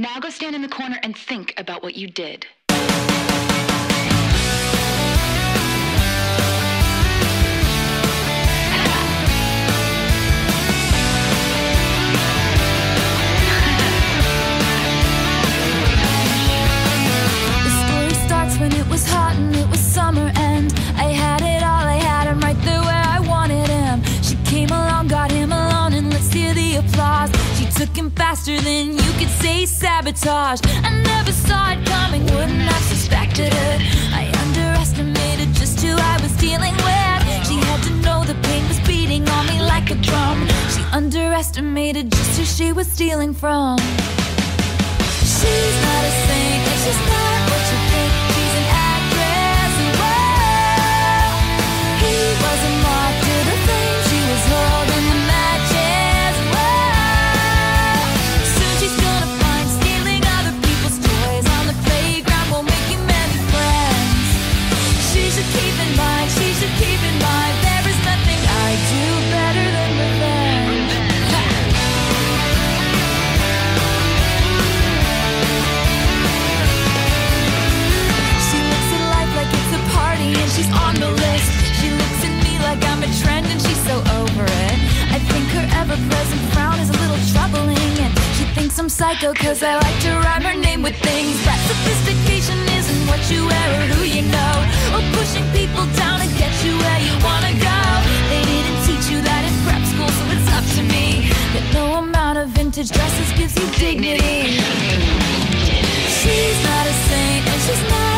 Now go stand in the corner and think about what you did. faster than you could say sabotage. I never saw it coming, wouldn't have suspected it. I underestimated just who I was dealing with. She had to know the pain was beating on me like a drum. She underestimated just who she was stealing from. She's not a saint, and she's not what you ever-present frown is a little troubling And she thinks I'm psycho cause I like to rhyme her name with things. That sophistication isn't what you wear or who you know Or pushing people down to get you where you wanna go. They didn't teach you that in prep school so it's up to me. That no amount of vintage dresses gives you dignity. She's not a saint and she's not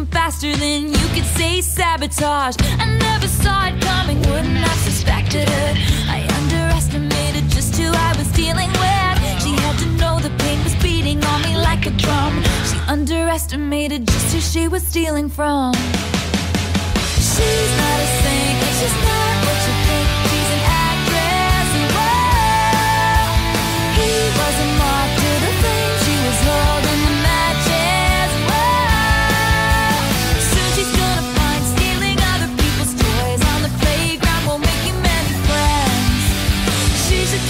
faster than you could say sabotage. I never saw it coming, wouldn't have suspected it. I underestimated just who I was dealing with. She had to know the pain was beating on me like a drum. She underestimated just who she was stealing from. She's not a saint, she's not.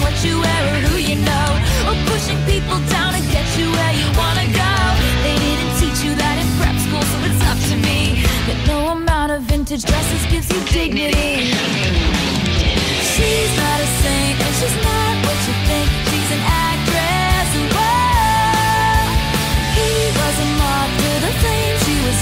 what you wear or who you know. Or pushing people down to get you where you wanna go. They didn't teach you that in prep school so it's up to me. That no amount of vintage dresses gives you dignity. She's not a saint and she's not what you think. She's an actress whoa He was a moth to the flame she was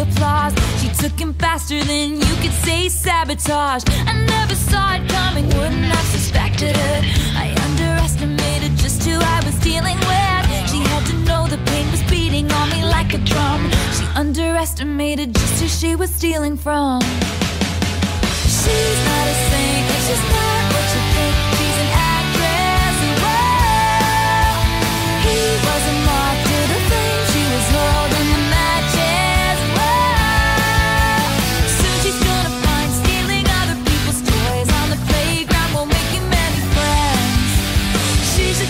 applause. She took him faster than you could say sabotage. I never saw it coming, wouldn't have suspected it. I underestimated just who I was dealing with. She had to know the pain was beating on me like a drum. She underestimated just who she was stealing from. She's not a saint, she's not.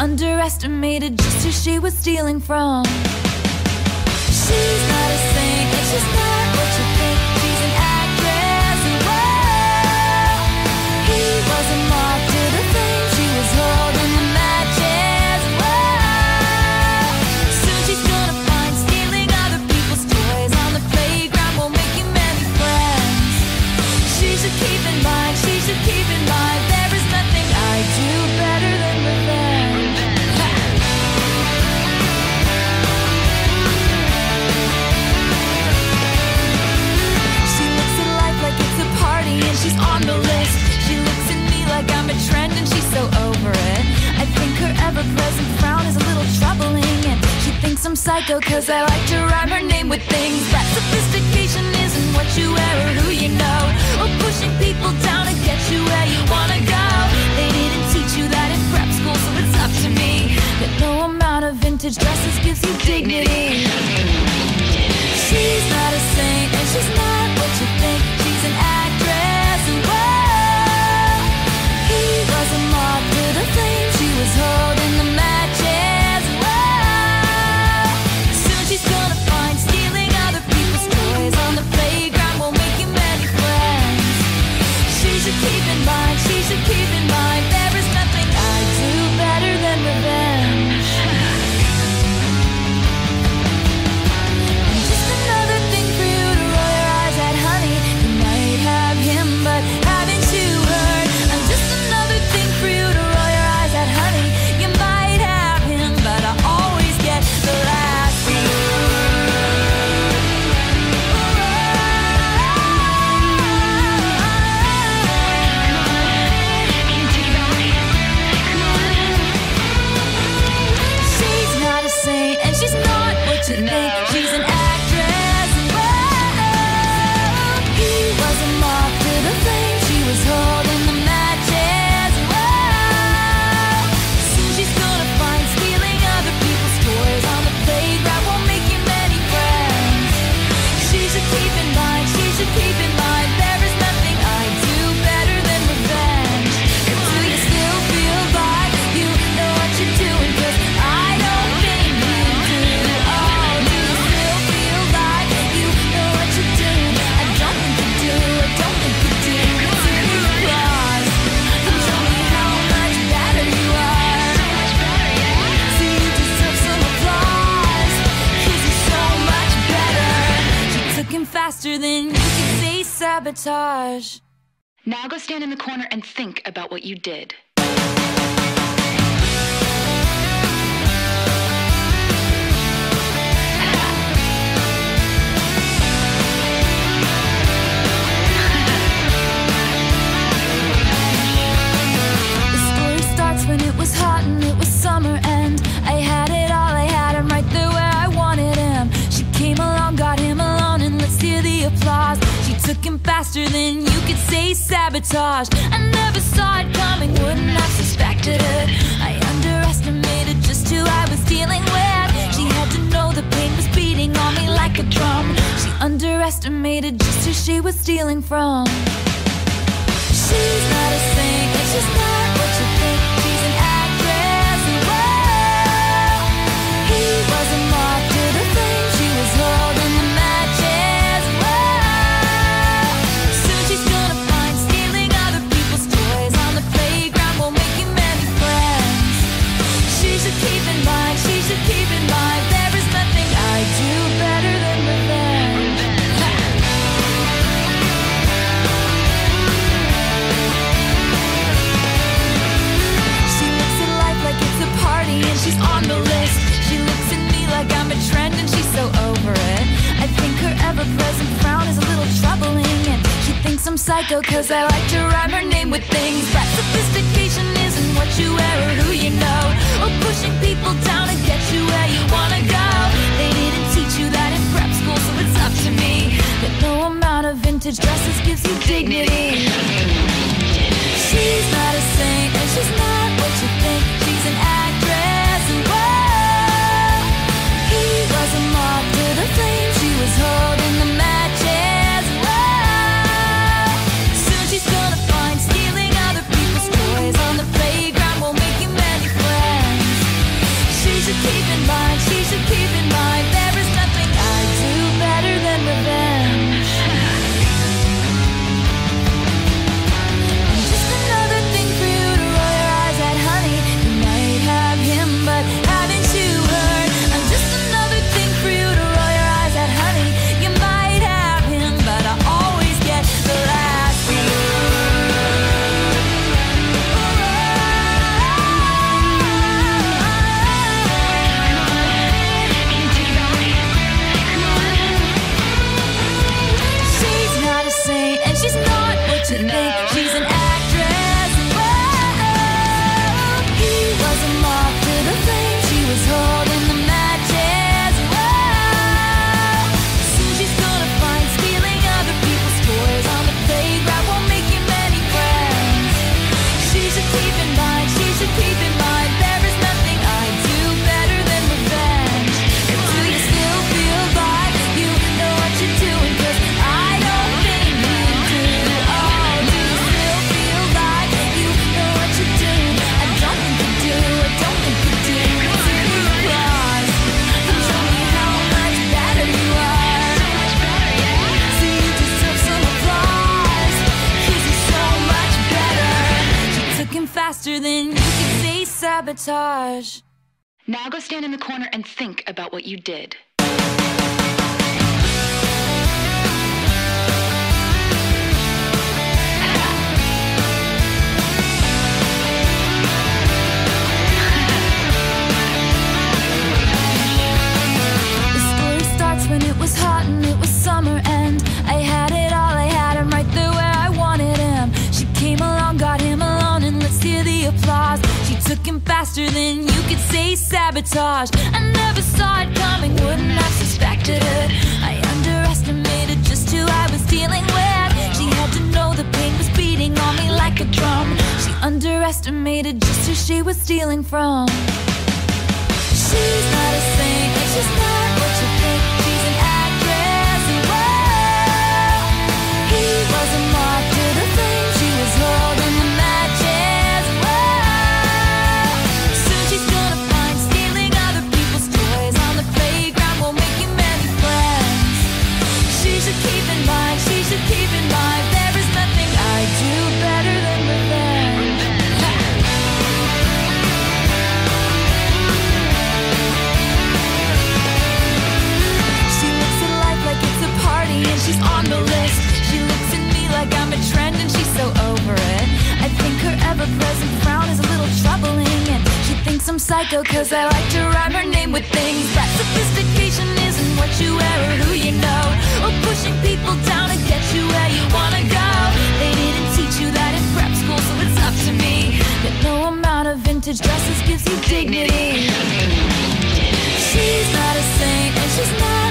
underestimated just who she was stealing from. She's not a saint, and she's not so over it. I think her ever-present frown is a little troubling And she thinks I'm psycho cause I like to rhyme her name with things But sophistication isn't what you wear or who you know. Or pushing people down to get you where you wanna go. They didn't teach you that in prep school so it's up to me. That no amount of vintage dresses gives you dignity. She's not a saint and she's not what you think. hard about what you did. me sabotaged. I never saw it coming, wouldn't have suspected it. I underestimated just who I was dealing with. She had to know the pain was beating on me like a drum. She underestimated just who she was stealing from. She's not a saint, she's not. Now go stand in the corner and think about what you did. when it was hot and it was summer and I had it all, I had him right there where I wanted him She came along, got him alone and let's hear the applause took him faster than you could say sabotage. I never saw it coming, wouldn't have suspected it. I underestimated just who I was dealing with. She had to know the pain was beating on me like a drum. She underestimated just who she was stealing from. She's not a saint, she's not. Cause I like to rhyme her name with things That sophistication isn't what you wear or who you know. Or pushing people down to get you where you wanna go. They didn't teach you that in prep school so it's up to me. That no amount of vintage dresses gives you dignity. She's not a saint and she's not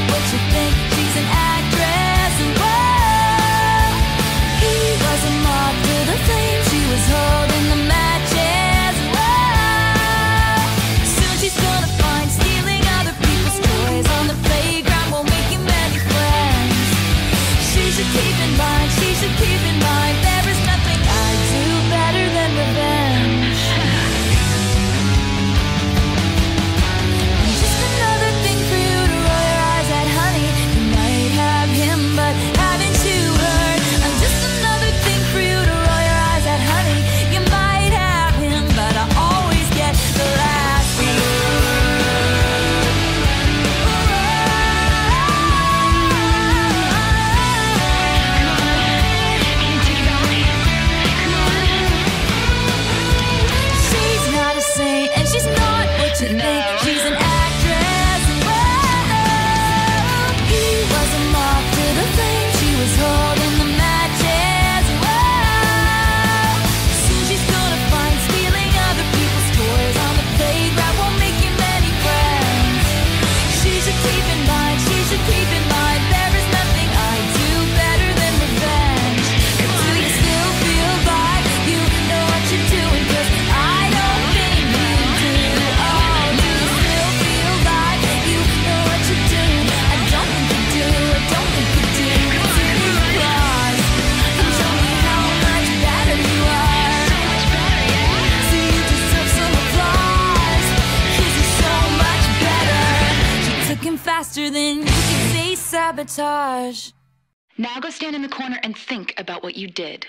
stand in the corner and think about what you did.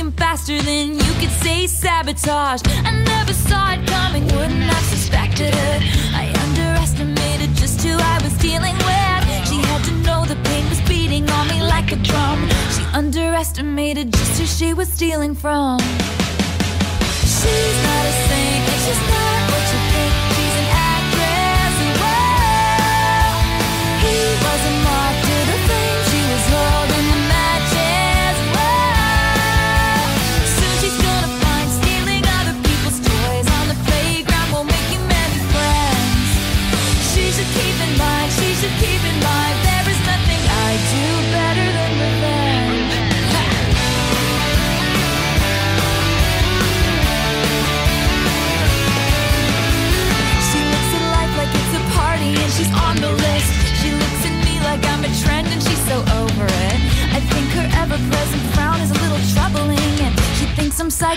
walking faster than you could say sabotage. I never saw it coming, wouldn't have suspected it. I underestimated just who I was dealing with. She had to know the pain was beating on me like a drum. She underestimated just who she was stealing from. She's not a saint, and she's not what you think. She's an actress. Whoa, he wasn't mocked to the fame she was low.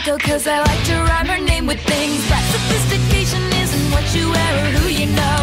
psycho cause I like to rhyme her name with things. But sophistication isn't what you wear or who you know.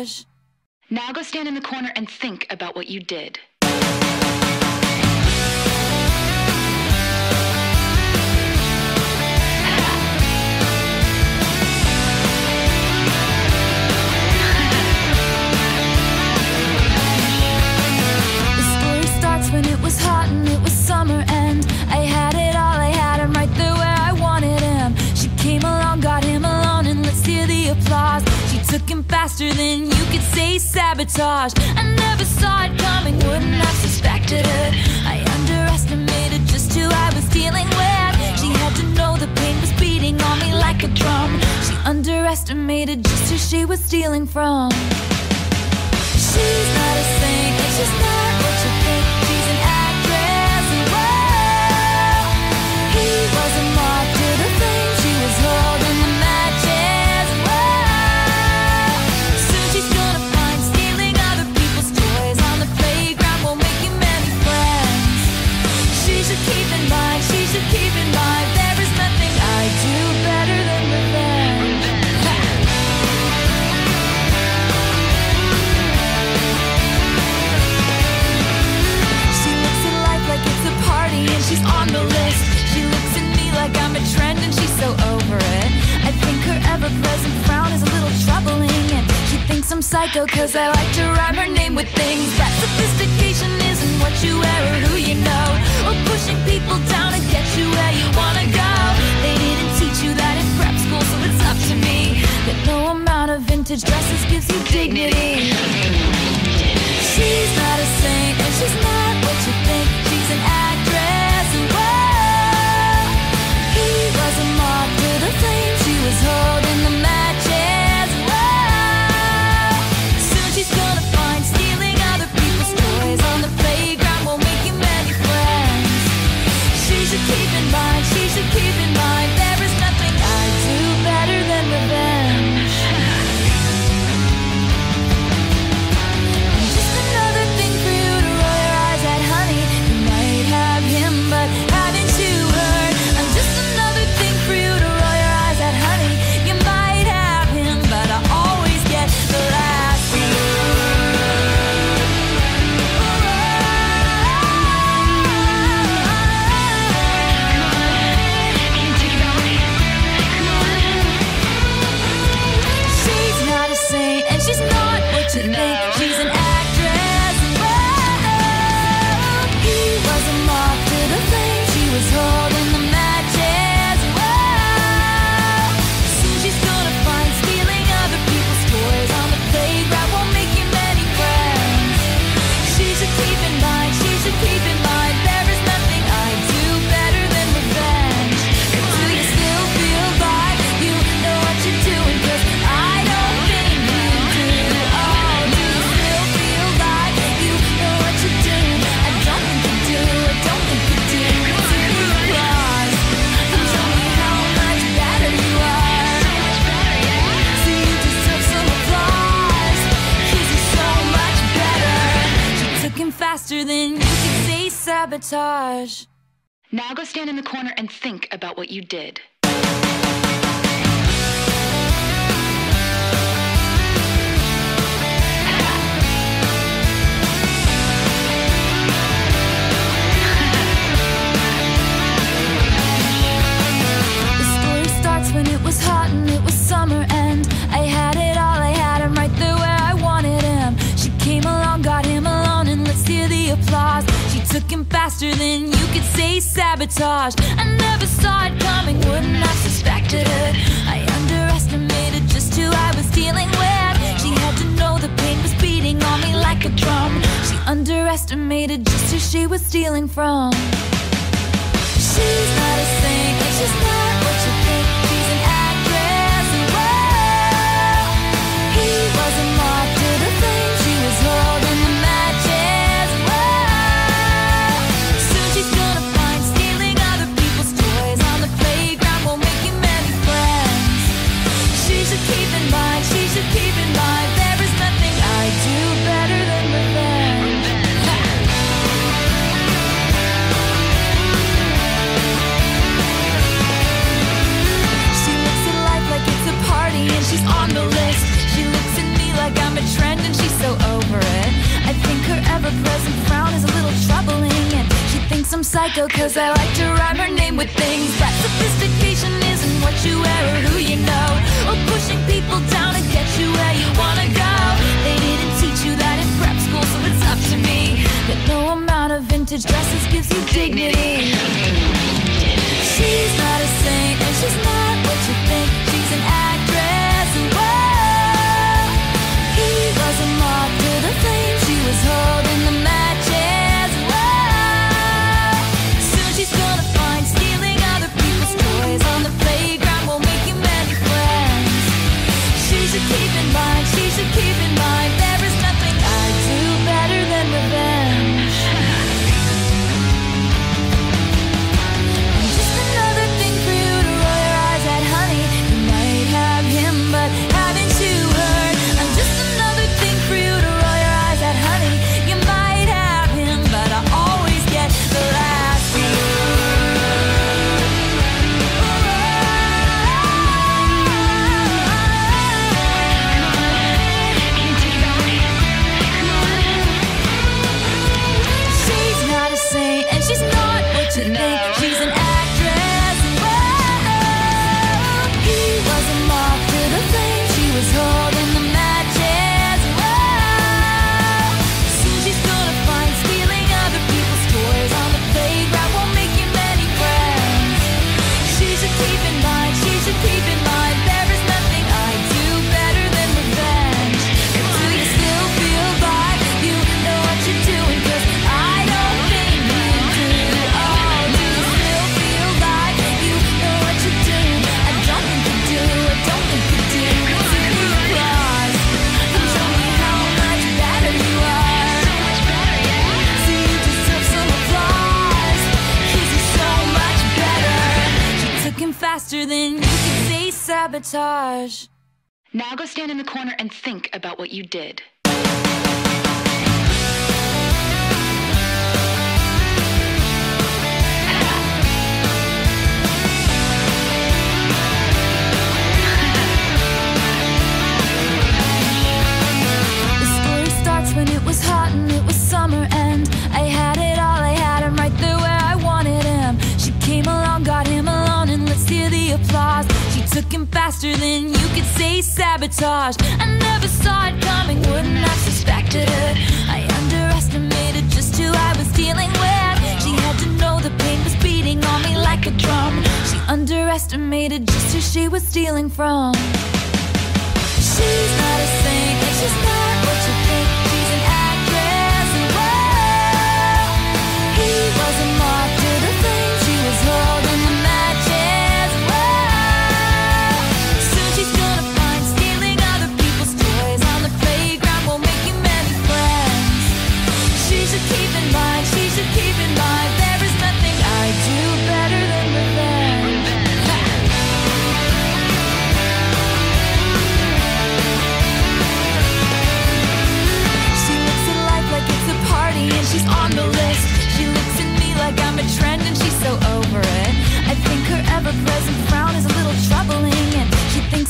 Raj. Now go stand in the corner and think about what you did. The story starts when it was hot and it was summer and I took him faster than you could say sabotage. I never saw it coming, wouldn't have suspected it. I underestimated just who I was dealing with. She had to know the pain was beating on me like a drum. She underestimated just who she was stealing from. She's not a saint, she's not. doesn't frown is a little troubling. And she thinks I'm psycho cause I like to rhyme her name with things. That sophistication isn't what you wear or who you know. sabotage. Now go stand in the corner and think about what you did. The story starts when it was hot and it was summer and I had cooking faster than you could say sabotage. I never saw it coming, wouldn't have suspected it. I underestimated just who I was dealing with. She had to know the pain was beating on me like a drum. She underestimated just who she was stealing from. She's not a saint, she's not. I'm psycho cause I like to rhyme her name with things But sophistication isn't what you wear or who you know. Or pushing people down to get you where you wanna go. They didn't teach you that in prep school so it's up to me. That no amount of vintage dresses gives you dignity. She's not a saint and she's not you did. when it was hot and it was summer and I had it all, I had him right there where I wanted him She came along, got him alone and let's hear the applause. She took him faster than you could say sabotage. I never coming, wouldn't have suspected it. I underestimated just who I was dealing with. She had to know the pain was beating on me like a drum. She underestimated just who she was stealing from. She's not a saint, she's not.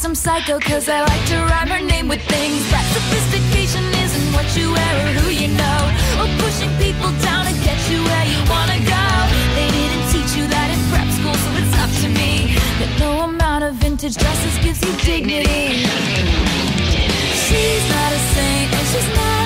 thinks I'm psycho Cause I like to rhyme her name with things. That sophistication isn't what you wear or who you know. Or pushing people down to get you where you wanna go. They didn't teach you that in prep school so it's up to me. That no amount of vintage dresses gives you dignity. She's not a saint and she's not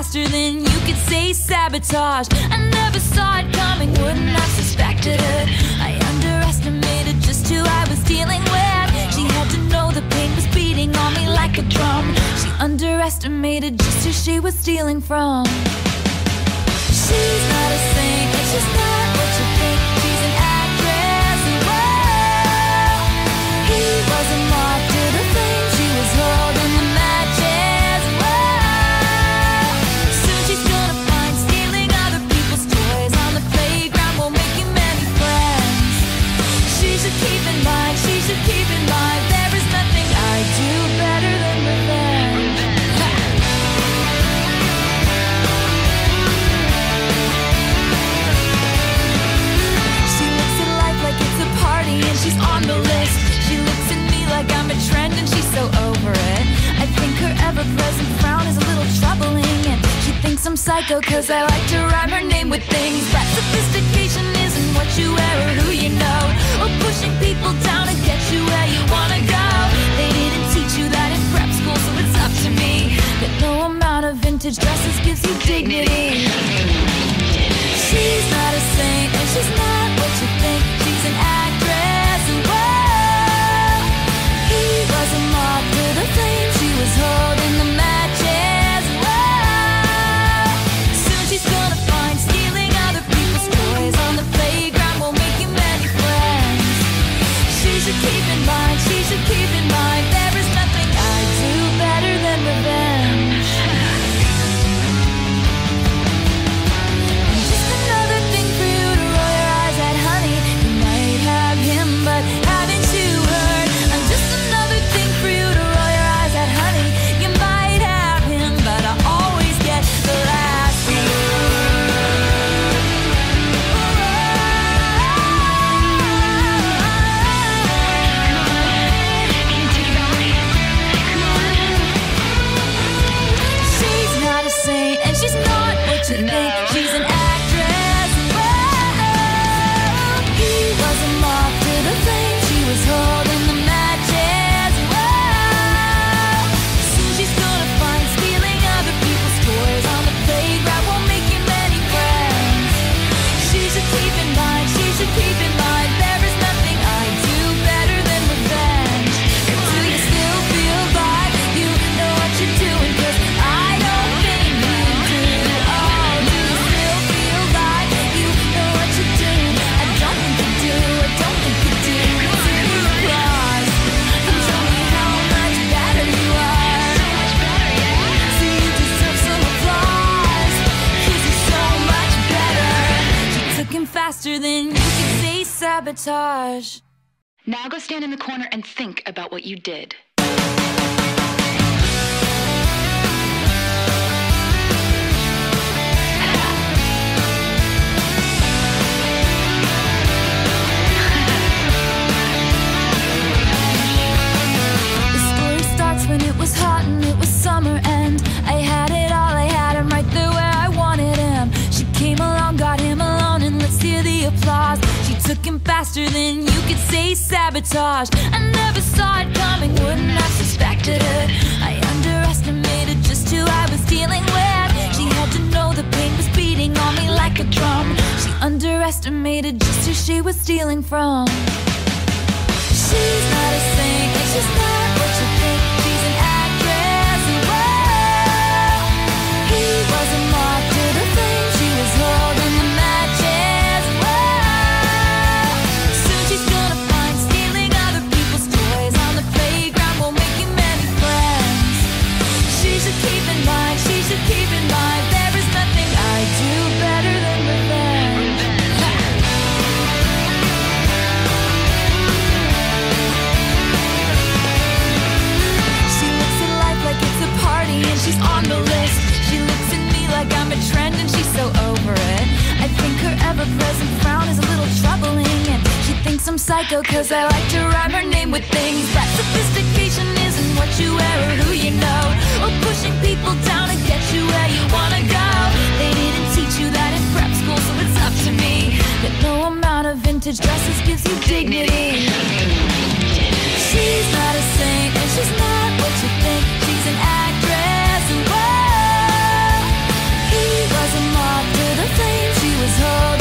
faster than you could say sabotage. I never saw it coming, wouldn't I suspected it? I underestimated just who I was dealing with. She had to know the pain was beating on me like a drum. She underestimated just who she was stealing from. She's not a saint, she's not. doesn't frown is a little troubling. And she thinks I'm psycho cause I like to rhyme her name with things. But sophistication isn't what you wear or who you know. Or pushing people down to get you where you wanna go. They didn't teach you that in prep school so it's up to me. That no amount of vintage dresses gives you dignity. Underestimated just who she was stealing from. She's not a saint, and she's not what you think. She's an actress. Whoa, he was a moth to the flame. She was holding the matches. Whoa, soon she's gonna find stealing other people's toys on the playground won't make you many friends. She should keep in mind. She should keep in mind. I'm psycho cause I like to rhyme her name with things. That sophistication isn't what you wear or who you know. Or pushing people down to get you where you wanna go. They didn't teach you that in prep school, so it's up to me. That no amount of vintage dresses gives you dignity. She's not a saint, and she's not what you think. She's an actress, whoa, he was a moth to the flame. She was holding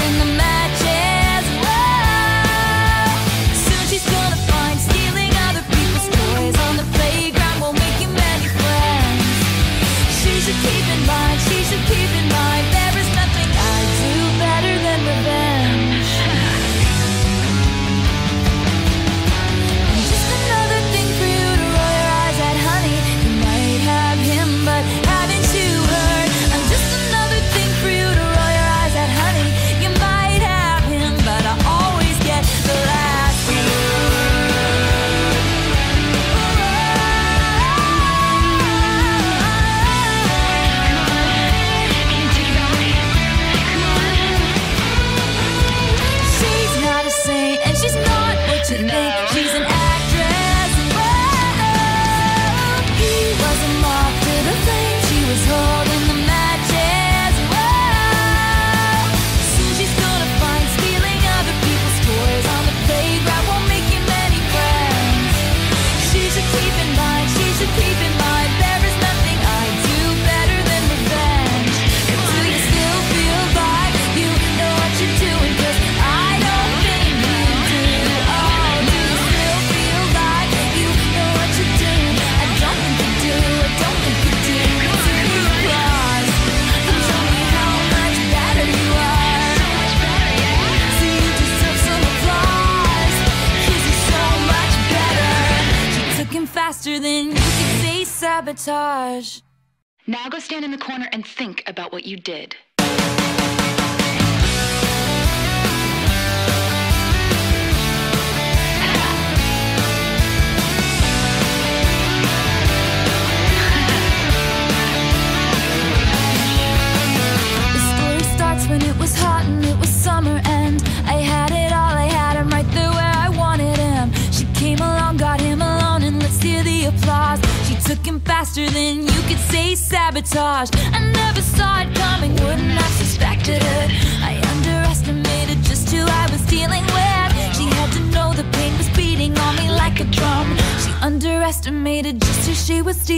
you did.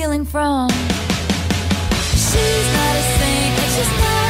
stealing from. She's not a saint, she's not.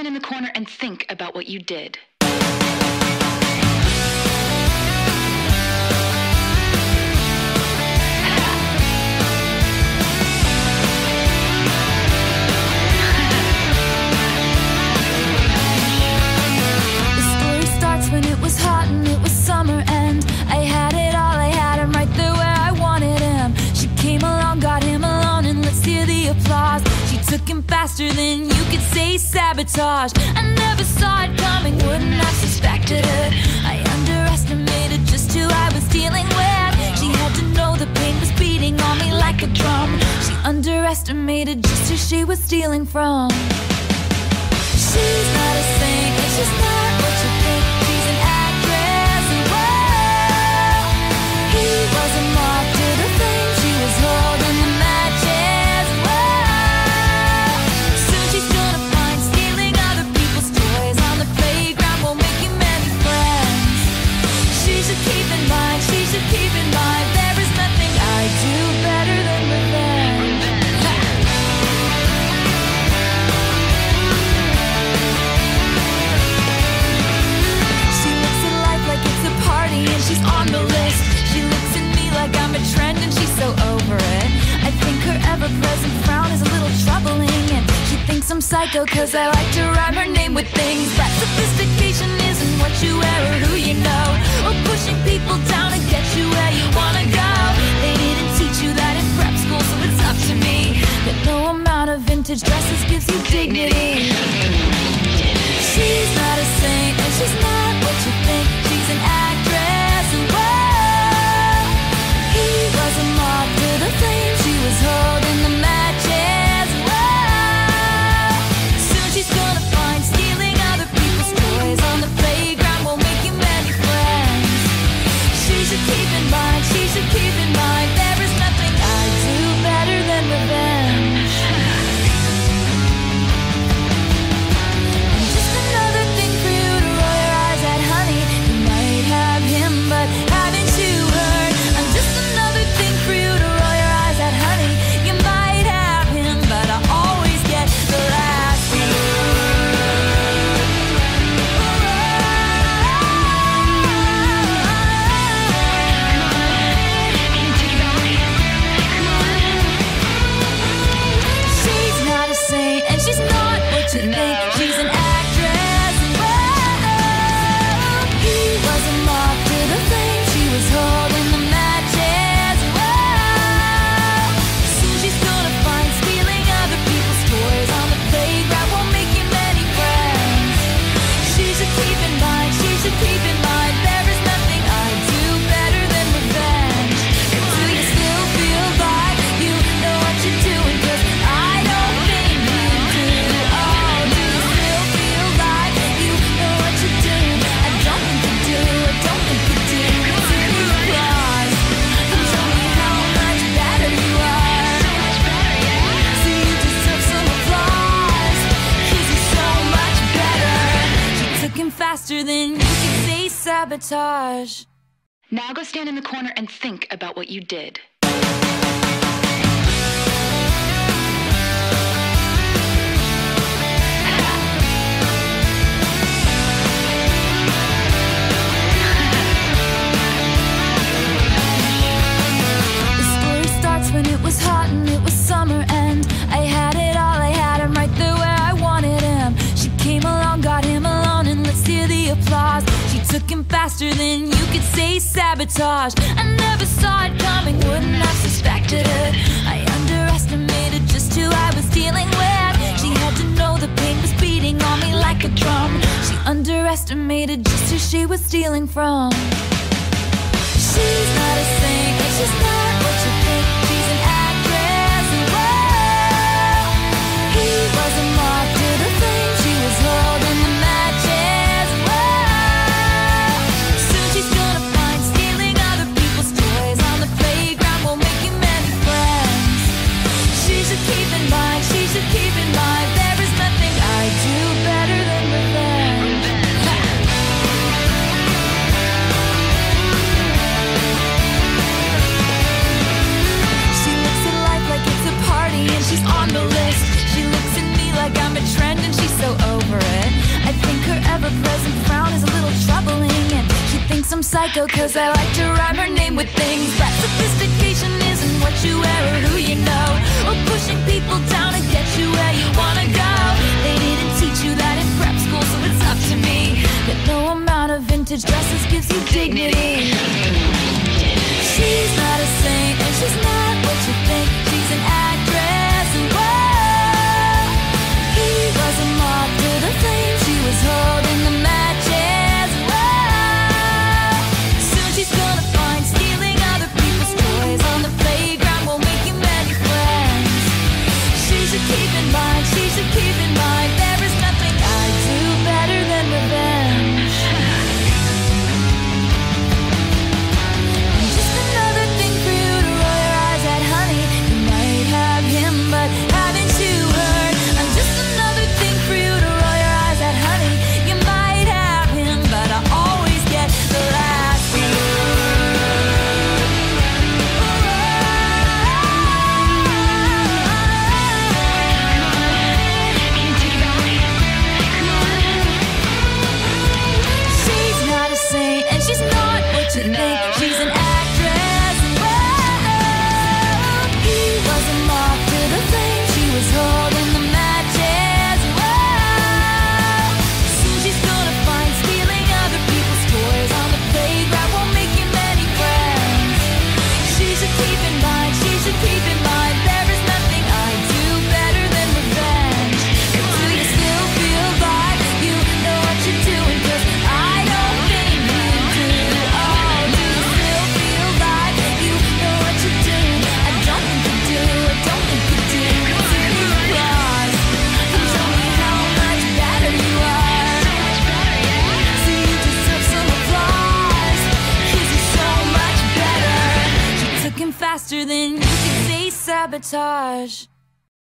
stand in the corner and think about what you did. faster than you could say sabotage. I never saw it coming, wouldn't have suspected it. I underestimated just who I was dealing with. She had to know the pain was beating on me like a drum. She underestimated just who she was stealing from. She's not a saint, she's not. se va. Now go stand in the corner and think about what you did. The story starts when it was hot and it was summer and Took him faster than you could say sabotage. I never saw it coming, wouldn't have suspected it. I underestimated just who I was dealing with. She had to know the pain was beating on me like a drum. She underestimated just who she was stealing from. She's not a saint, she's not. Cause I like to rhyme her name with things. But sophistication isn't what you wear or who you know. Or pushing people down to get you where you wanna go. They didn't teach you that in prep school so it's up to me. That no amount of vintage dresses gives you dignity. She's not a saint and she's not what you think.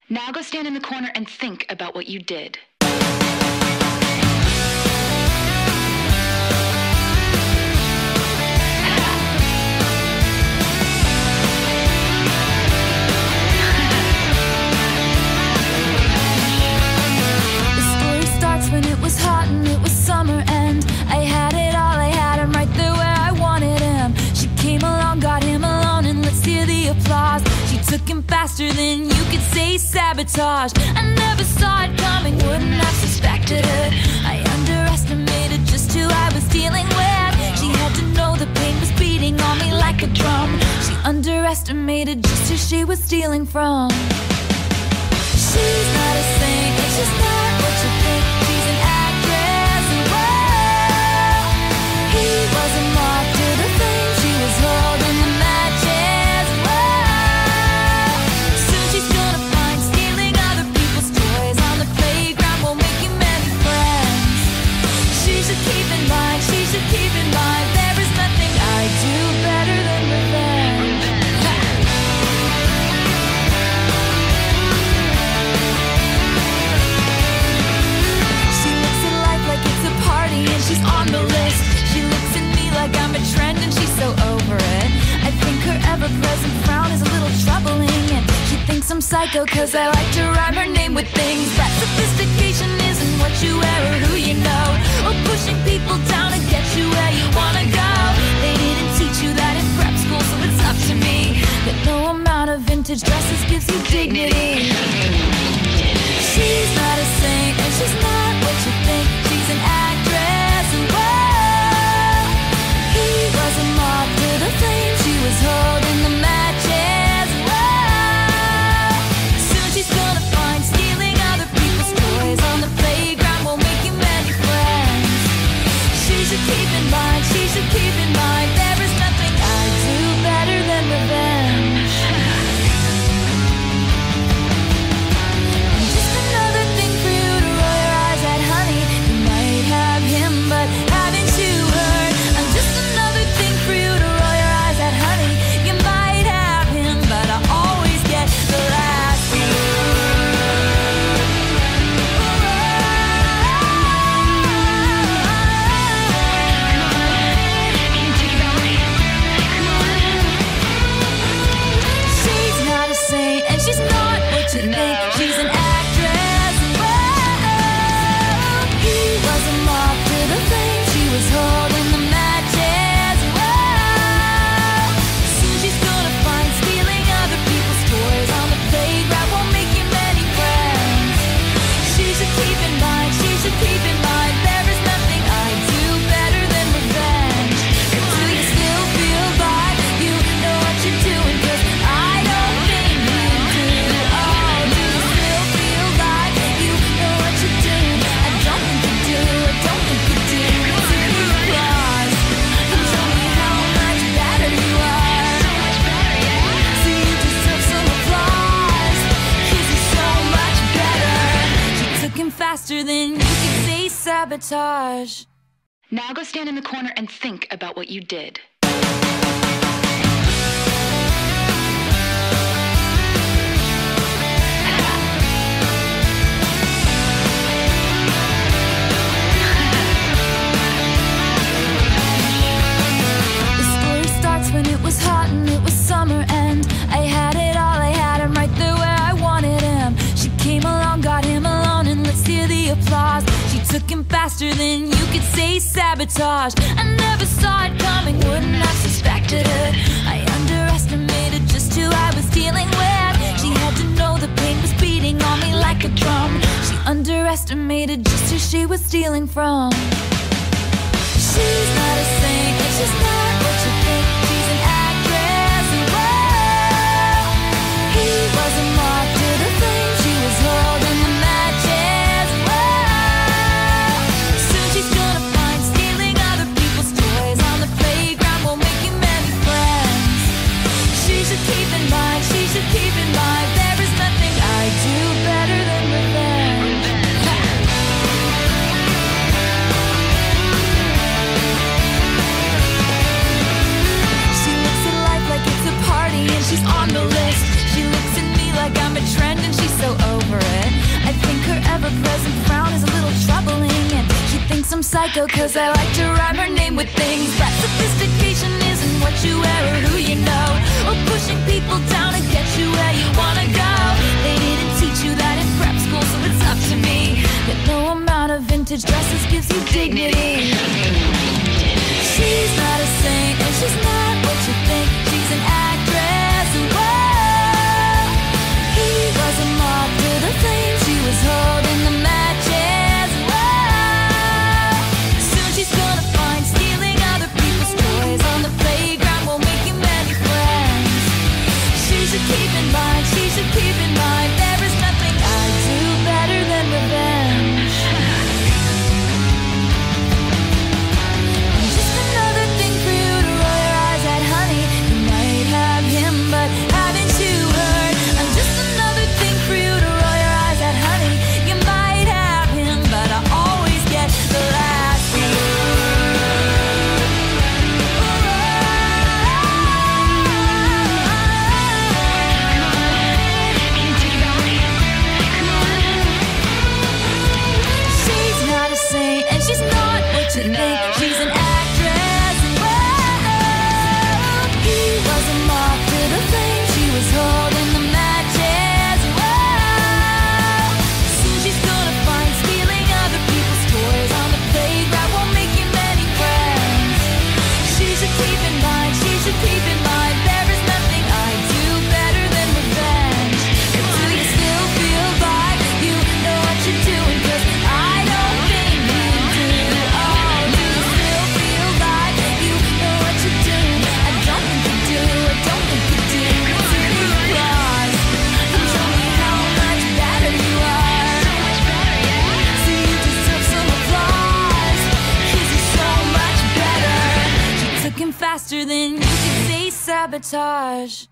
Now go stand in the corner and think about what you did. The Faster than you could say sabotage. I never saw it coming, wouldn't have suspected it. I underestimated just who I was dealing with. She had to know the pain was beating on me like a drum. She underestimated just who she was stealing from. She's not a saint, she's not psycho cause I like to rhyme her name with things. That sophistication isn't what you wear or who you know. Or pushing people down to get you where you wanna go. They didn't teach you that in prep school, so it's up to me. That no amount of vintage dresses gives you dignity. She's not a saint, and she's not what you think. She's an actress, and whoa, he was a moth to the flame. She was holding the matches. Sabotage. Now go stand in the corner and think about what you did. The story starts when it was hot and it was summer and I had it all, I had him right there where I wanted him. She came along, got him alone, and let's hear the applause. Him faster than you could say sabotage. I never saw it coming, wouldn't have suspected it. I underestimated just who I was dealing with. She had to know the pain was beating on me like a drum. She underestimated just who she was stealing from. She's not a saint, she's not what you think. She's an actress, he was a moth so over it. I think her ever-present frown is a little troubling And she thinks I'm psycho cause I like to rhyme her name with things. But sophistication isn't what you wear or who you know. Or pushing people down to get you where you wanna go. They didn't teach you that in prep school so it's up to me. That no amount of vintage dresses gives you dignity. She's not a saint and she's not what you think. She's an actress. the she was holding the match. sabotage.